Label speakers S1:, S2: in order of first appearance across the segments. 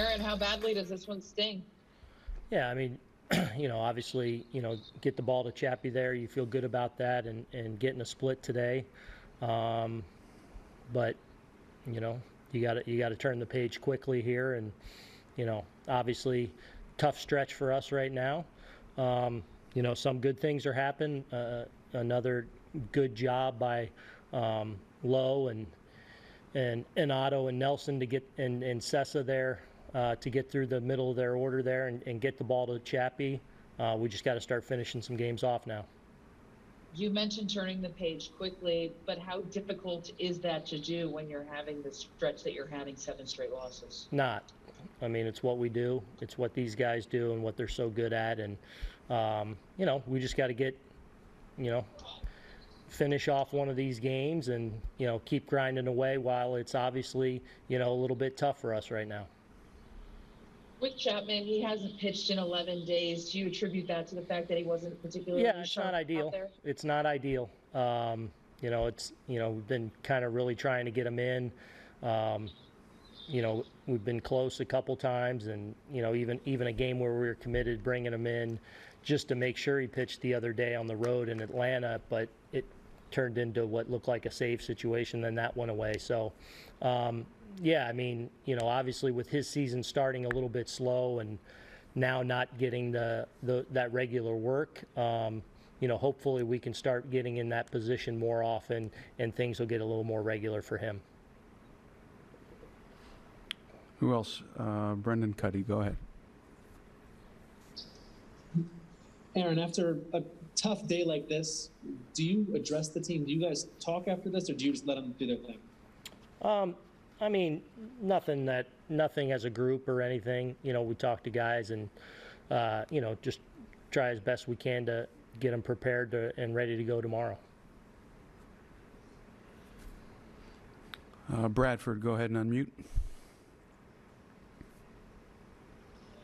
S1: Aaron, how badly does this one sting?
S2: Yeah, I mean, you know, obviously, you know, get the ball to Chappie there. You feel good about that, and and getting a split today. Um, but you know, you got you got to turn the page quickly here, and you know, obviously, tough stretch for us right now. Um, you know, some good things are happening. Uh, another good job by um, Lowe and and and Otto and Nelson to get and and Cessa there uh, to get through the middle of their order there and, and get the ball to Chappie. Uh, we just got to start finishing some games off now.
S1: You mentioned turning the page quickly, but how difficult is that to do when you're having the stretch that you're having seven straight losses?
S2: Not. I mean, it's what we do. It's what these guys do and what they're so good at. And, um, you know, we just got to get, you know, finish off one of these games and, you know, keep grinding away while it's obviously, you know, a little bit tough for us right now.
S1: With Chapman, he hasn't pitched in 11 days. Do you attribute that to the fact that he wasn't particularly
S2: Yeah, it's not ideal. It's not ideal. Um, you know, it's you know we've been kind of really trying to get him in. Um, you know, we've been close a couple times, and you know even even a game where we were committed bringing him in just to make sure he pitched the other day on the road in Atlanta, but it turned into what looked like a save situation. Then that went away. So. Um, yeah, I mean, you know, obviously with his season starting a little bit slow and now not getting the, the that regular work, um, you know, hopefully we can start getting in that position more often and things will get a little more regular for him.
S3: Who else? Uh, Brendan Kuty, go ahead.
S4: Aaron, after a tough day like this, do you address the team? Do you guys talk after this, or do you just let them do their thing?
S2: Um, I mean, nothing that nothing as a group or anything. You know, we talk to guys and uh, you know just try as best we can to get them prepared to, and ready to go tomorrow.
S3: Uh, Bradford, go ahead and unmute.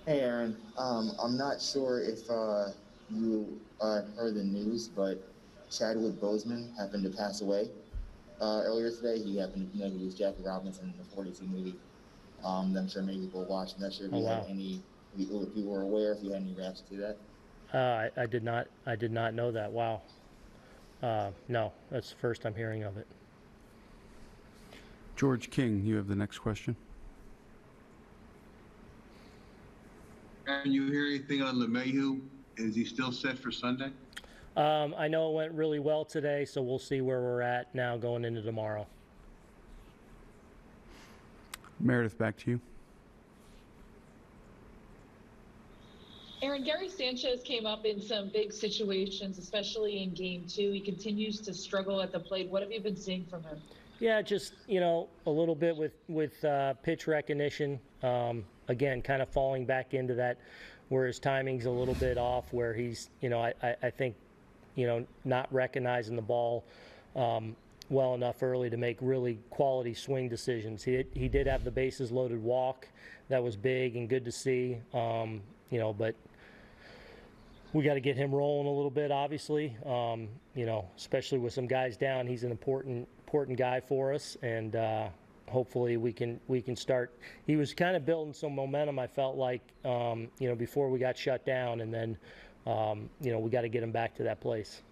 S5: Hey, Aaron. Um, I'm not sure if uh, you uh, heard the news, but Chadwick Boseman happened to pass away uh, earlier today. He happened to know he was Jackie Robinson in the 42 movie. Um, I'm sure many people watched. I'm not sure if
S2: Oh,
S5: you
S2: wow.
S5: had any, if you if you were aware, if you had any reaction to that.
S2: Uh, I, I did not. I did not know that. Wow. Uh, no, that's the first I'm hearing of it.
S3: George King, you have the next question.
S6: Can you hear anything on LeMahieu? Is he still set for Sunday?
S2: Um, I know it went really well today, so we'll see where we're at now going into tomorrow.
S3: Meredith, back to you.
S1: Aaron, Gary Sanchez came up in some big situations, especially in game two. He continues to struggle at the plate. What have you been seeing from him?
S2: Yeah, just you know a little bit with with uh, pitch recognition. Um, again, kind of falling back into that where his timing's a little bit off. Where he's you know I, I, I think you know not recognizing the ball um, well enough early to make really quality swing decisions. He did, he did have the bases loaded walk that was big and good to see. Um, you know, but we got to get him rolling a little bit, obviously. Um, you know, especially with some guys down, he's an important important guy for us, and uh, hopefully we can we can start. He was kind of building some momentum. I felt like um, you know before we got shut down, and then um, you know we got to get him back to that place.